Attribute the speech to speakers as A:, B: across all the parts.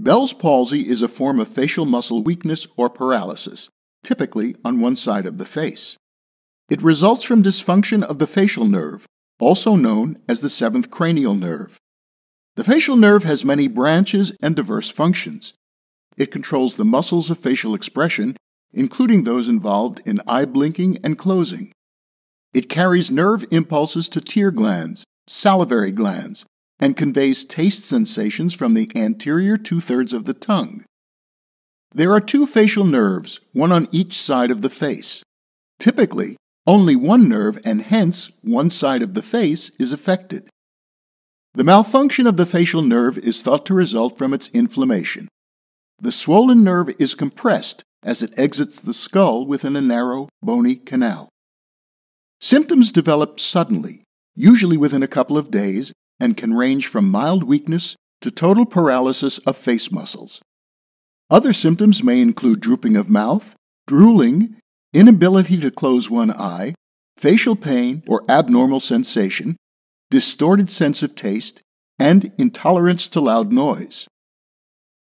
A: Bell's palsy is a form of facial muscle weakness or paralysis, typically on one side of the face. It results from dysfunction of the facial nerve, also known as the seventh cranial nerve. The facial nerve has many branches and diverse functions. It controls the muscles of facial expression, including those involved in eye blinking and closing. It carries nerve impulses to tear glands, salivary glands, and conveys taste sensations from the anterior two thirds of the tongue. There are two facial nerves, one on each side of the face. Typically, only one nerve and hence one side of the face is affected. The malfunction of the facial nerve is thought to result from its inflammation. The swollen nerve is compressed as it exits the skull within a narrow, bony canal. Symptoms develop suddenly, usually within a couple of days, and can range from mild weakness to total paralysis of face muscles. Other symptoms may include drooping of mouth, drooling, inability to close one eye, facial pain or abnormal sensation, distorted sense of taste, and intolerance to loud noise.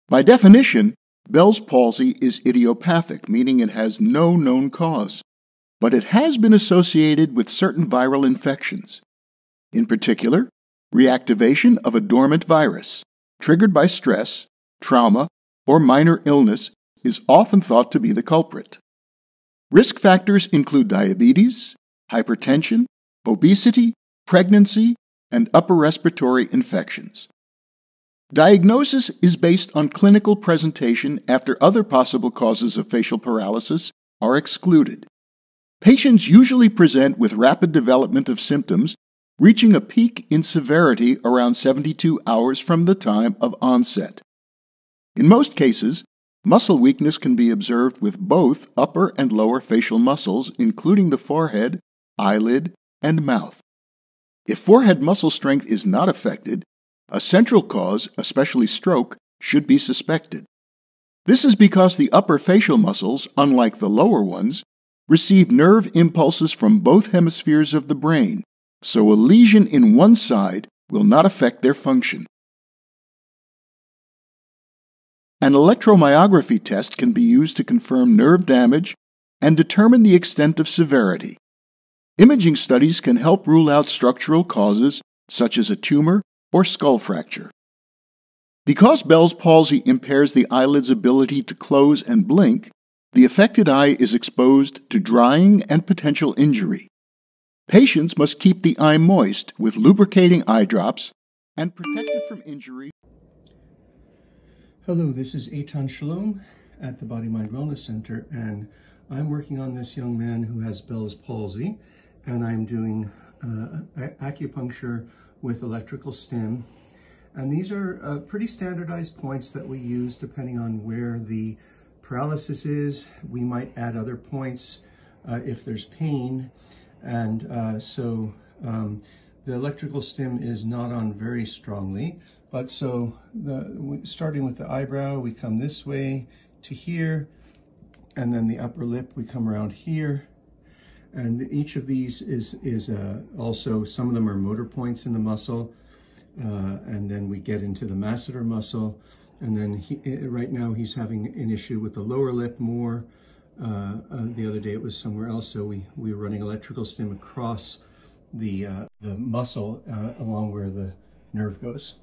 A: By definition, Bell's palsy is idiopathic, meaning it has no known cause, but it has been associated with certain viral infections. In particular, reactivation of a dormant virus, triggered by stress, trauma, or minor illness, is often thought to be the culprit. Risk factors include diabetes, hypertension, obesity, pregnancy, and upper respiratory infections. Diagnosis is based on clinical presentation after other possible causes of facial paralysis are excluded. Patients usually present with rapid development of symptoms, reaching a peak in severity around 72 hours from the time of onset. In most cases, muscle weakness can be observed with both upper and lower facial muscles, including the forehead, eyelid, and mouth. If forehead muscle strength is not affected, a central cause, especially stroke, should be suspected. This is because the upper facial muscles, unlike the lower ones, receive nerve impulses from both hemispheres of the brain, so a lesion in one side will not affect their function. An electromyography test can be used to confirm nerve damage and determine the extent of severity. Imaging studies can help rule out structural causes such as a tumor or skull fracture. Because Bell's palsy impairs the eyelid's ability to close and blink, the affected eye is exposed to drying and potential injury. Patients must keep the eye moist with lubricating eye drops and protected from injury.
B: Hello, this is Eitan Shalom at the Body Mind Wellness Center, and I'm working on this young man who has Bell's palsy, and I'm doing uh, acupuncture with electrical stim. And these are uh, pretty standardized points that we use depending on where the paralysis is. We might add other points uh, if there's pain. And uh, so um, the electrical stim is not on very strongly. But so the, starting with the eyebrow, we come this way to here, and then the upper lip, we come around here. And each of these is, is uh, also, some of them are motor points in the muscle. Uh, and then we get into the masseter muscle. And then he, right now he's having an issue with the lower lip more. Uh, uh, the other day it was somewhere else, so we, we were running electrical stim across the, uh, the muscle uh, along where the nerve goes.